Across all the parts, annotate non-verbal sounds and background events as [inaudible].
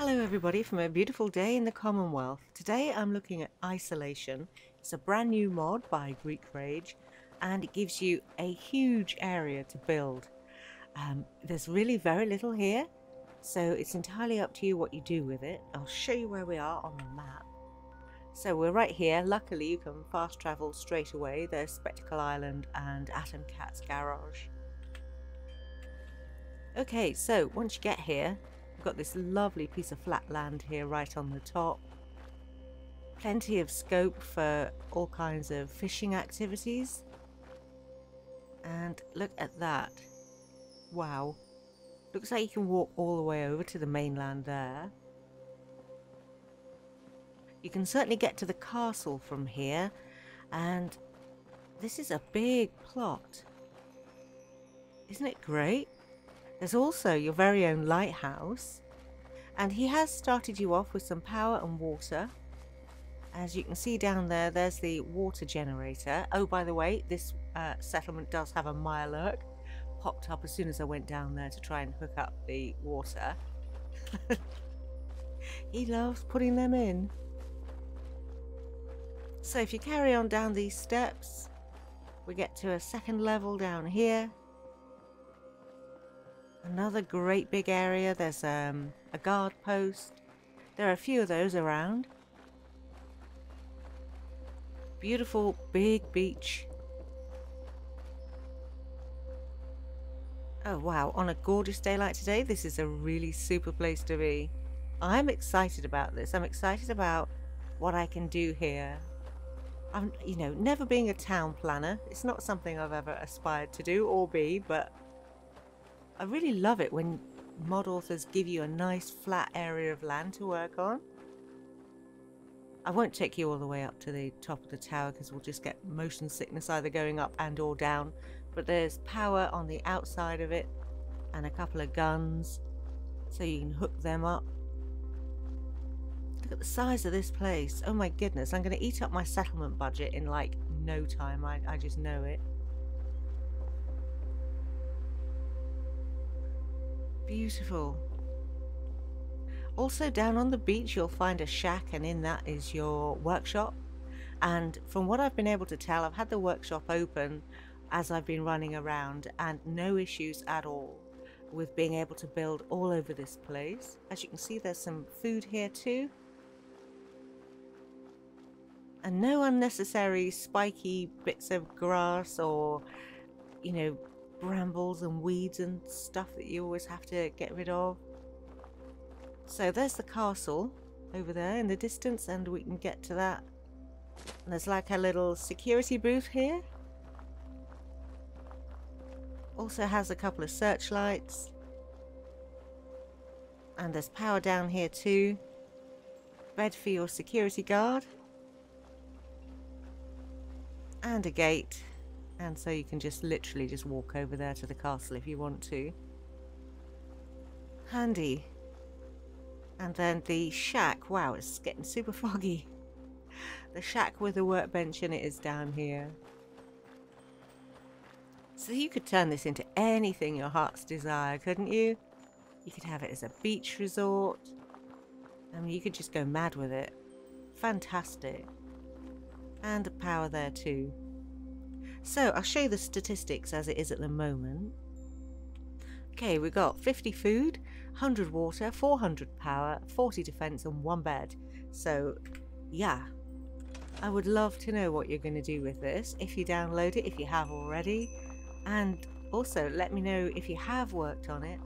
Hello everybody from a beautiful day in the Commonwealth. Today I'm looking at Isolation. It's a brand new mod by Greek Rage and it gives you a huge area to build. Um, there's really very little here so it's entirely up to you what you do with it. I'll show you where we are on the map. So we're right here. Luckily you can fast travel straight away. There's Spectacle Island and Atom Cat's garage. Okay, so once you get here, got this lovely piece of flat land here right on the top. Plenty of scope for all kinds of fishing activities. And look at that. Wow. Looks like you can walk all the way over to the mainland there. You can certainly get to the castle from here. And this is a big plot. Isn't it great? There's also your very own lighthouse. And he has started you off with some power and water. As you can see down there, there's the water generator. Oh, by the way, this uh, settlement does have a Mirelurk. Popped up as soon as I went down there to try and hook up the water. [laughs] he loves putting them in. So if you carry on down these steps, we get to a second level down here. Another great big area. There's um, a guard post. There are a few of those around. Beautiful big beach. Oh wow, on a gorgeous day like today, this is a really super place to be. I'm excited about this. I'm excited about what I can do here. I'm, you know, never being a town planner. It's not something I've ever aspired to do or be, but I really love it when mod authors give you a nice flat area of land to work on. I won't take you all the way up to the top of the tower because we'll just get motion sickness either going up and or down. But there's power on the outside of it and a couple of guns so you can hook them up. Look at the size of this place. Oh my goodness, I'm going to eat up my settlement budget in like no time. I, I just know it. Beautiful. Also down on the beach you'll find a shack and in that is your workshop. And from what I've been able to tell, I've had the workshop open as I've been running around and no issues at all with being able to build all over this place. As you can see there's some food here too. And no unnecessary spiky bits of grass or, you know, brambles and weeds and stuff that you always have to get rid of. So there's the castle over there in the distance and we can get to that. And there's like a little security booth here. Also has a couple of searchlights. And there's power down here too. Bed for your security guard. And a gate and so you can just literally just walk over there to the castle if you want to. Handy. And then the shack. Wow, it's getting super [laughs] foggy. The shack with the workbench in it is down here. So you could turn this into anything your heart's desire, couldn't you? You could have it as a beach resort. I mean, you could just go mad with it. Fantastic. And power there too. So I'll show you the statistics as it is at the moment. Okay, we've got 50 food, 100 water, 400 power, 40 defense and one bed. So yeah, I would love to know what you're going to do with this if you download it, if you have already. And also let me know if you have worked on it,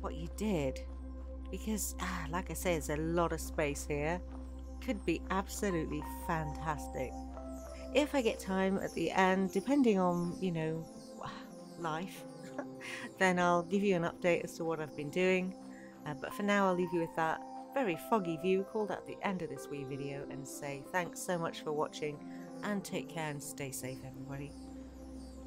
what you did. Because, ah, like I say, there's a lot of space here. Could be absolutely fantastic if I get time at the end, depending on, you know, life, [laughs] then I'll give you an update as to what I've been doing. Uh, but for now, I'll leave you with that very foggy view called at the end of this wee video and say thanks so much for watching and take care and stay safe everybody.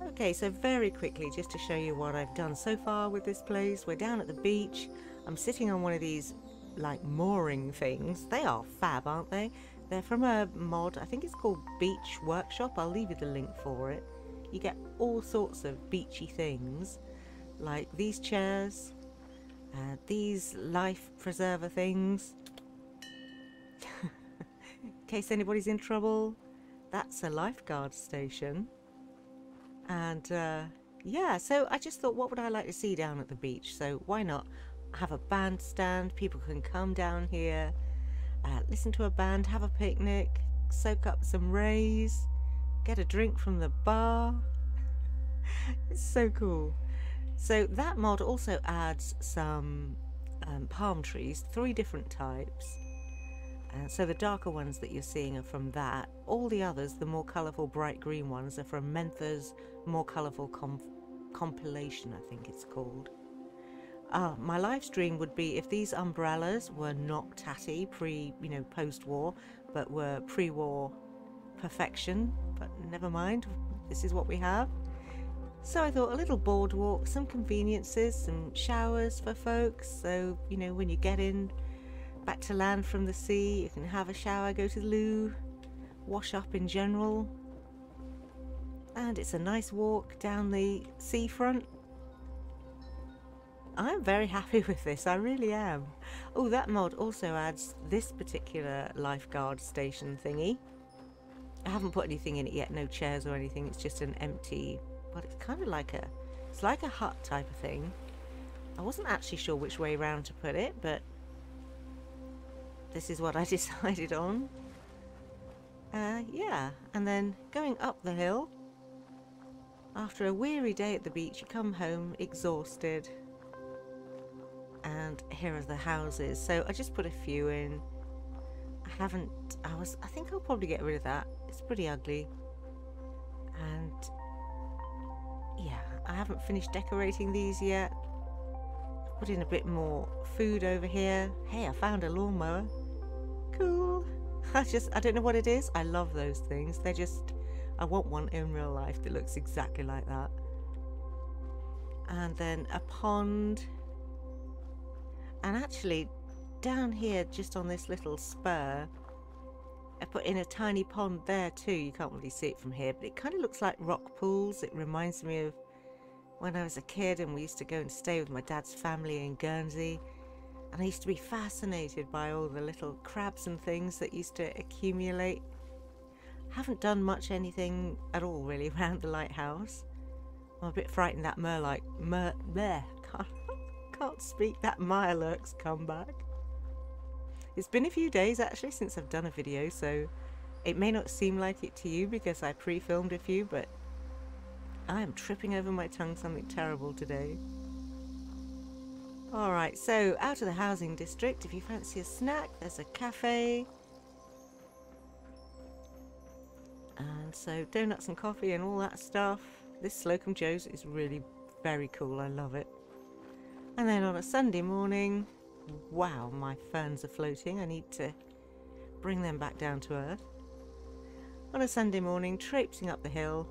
Okay, so very quickly, just to show you what I've done so far with this place, we're down at the beach. I'm sitting on one of these like mooring things. They are fab, aren't they? They're from a mod, I think it's called Beach Workshop. I'll leave you the link for it. You get all sorts of beachy things, like these chairs, Uh, these life preserver things, [laughs] in case anybody's in trouble, that's a lifeguard station. And uh, yeah, so I just thought, what would I like to see down at the beach? So why not have a bandstand? People can come down here, uh, listen to a band, have a picnic, soak up some rays, get a drink from the bar. [laughs] it's so cool. So that mod also adds some um, palm trees, three different types. Uh, so the darker ones that you're seeing are from that. All the others, the more colourful bright green ones, are from Mentha's more colourful compilation, I think it's called. Uh, my life's dream would be if these umbrellas were not tatty pre, you know, post-war, but were pre-war perfection. But never mind, this is what we have. So I thought a little boardwalk, some conveniences, some showers for folks. So, you know, when you get in back to land from the sea, you can have a shower, go to the loo, wash up in general. And it's a nice walk down the seafront. I'm very happy [laughs] with this, I really am. Oh, that mod also adds this particular lifeguard station thingy. I haven't put anything in it yet, no chairs or anything, it's just an empty but it's kind of like a it's like a hut type of thing I wasn't actually sure which way round to put it but this is what [laughs] I decided on uh, yeah and then going up the hill after a weary day at the beach you come home exhausted and here are the houses so I just put a few in I haven't I was I think I'll probably get rid of that it's pretty ugly and yeah, I haven't finished decorating these yet. Put in a bit more food over here. Hey, I found a lawnmower. Cool. [laughs] I just, I don't know what it is. I love those things. They're just, I want one in real life that looks exactly like that. And then a pond. And actually, down here, just on this little spur, I put in a tiny pond there too. You can't really see it from here, but it kind of looks like rock pools. It reminds me of when I was a kid and we used to go and stay with my dad's family in Guernsey. And I used to be fascinated by all the little crabs and things that used to accumulate. Haven't done much anything at all really [laughs] around the lighthouse. I'm a bit frightened that Merlike, Mer, bleh, can't, speak, that Mirelurks come back. It's been a few days actually since I've done a video, so it may not seem like it to you because I pre-filmed a few, but I am tripping over my tongue something terrible today. Alright, so out of the housing district, if you fancy a snack, there's a cafe. And so donuts and coffee and all that stuff. This Slocum Joe's is really very cool, I love it. And then on a Sunday morning, Wow, my ferns are floating. I need to bring them back down to earth. On a Sunday morning, traipsing up the hill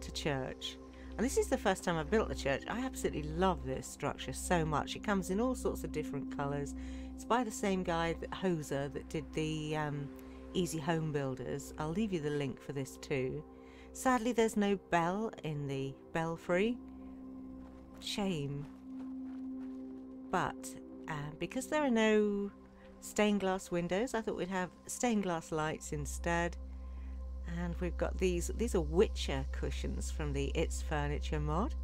to church. And this is the first time I've built the church. I absolutely love this structure so much. It comes in all sorts of different colours. It's by the same guy, that, Hoser, that did the um, Easy Home Builders. I'll leave you the link for this too. Sadly, there's no bell in the belfry. Shame. But uh, because there are no stained glass windows, I thought we'd have stained glass lights instead. And we've got these, these are Witcher cushions from the It's Furniture mod.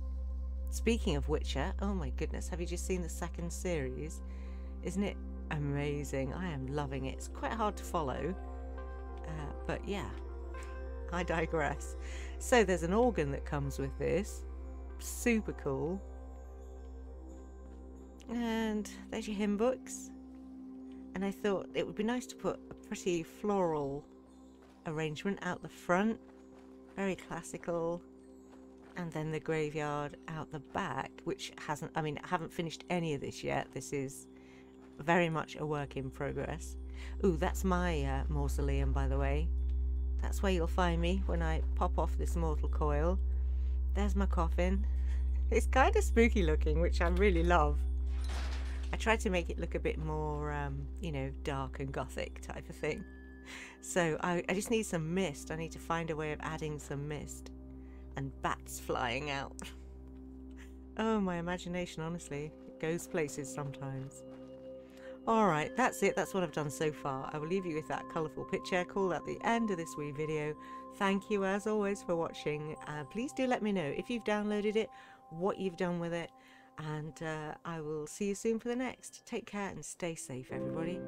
Speaking of Witcher, oh my goodness, have you just seen the second series? Isn't it amazing? I am loving it. It's quite hard to follow, uh, but yeah, [laughs] I digress. So there's an organ that comes with this, super cool. And there's your hymn books. And I thought it would be nice to put a pretty floral arrangement out the front. Very classical. And then the graveyard out the back, which hasn't, I mean, I haven't finished any of this yet. This is very much a work in progress. Ooh, that's my uh, mausoleum, by the way. That's where you'll find me when I pop off this mortal coil. There's my coffin. [laughs] It's kind of spooky looking, which I really love. I tried to make it look a bit more, um, you know, dark and gothic type of thing. So I, I just need some mist. I need to find a way of adding some mist. And bats flying out. [laughs] oh, my imagination, honestly. It goes places sometimes. Alright, that's it. That's what I've done so far. I will leave you with that colourful picture call at the end of this wee video. Thank you as always for watching. Uh, please do let me know if you've downloaded it, what you've done with it, and uh, I will see you soon for the next. Take care and stay safe, everybody.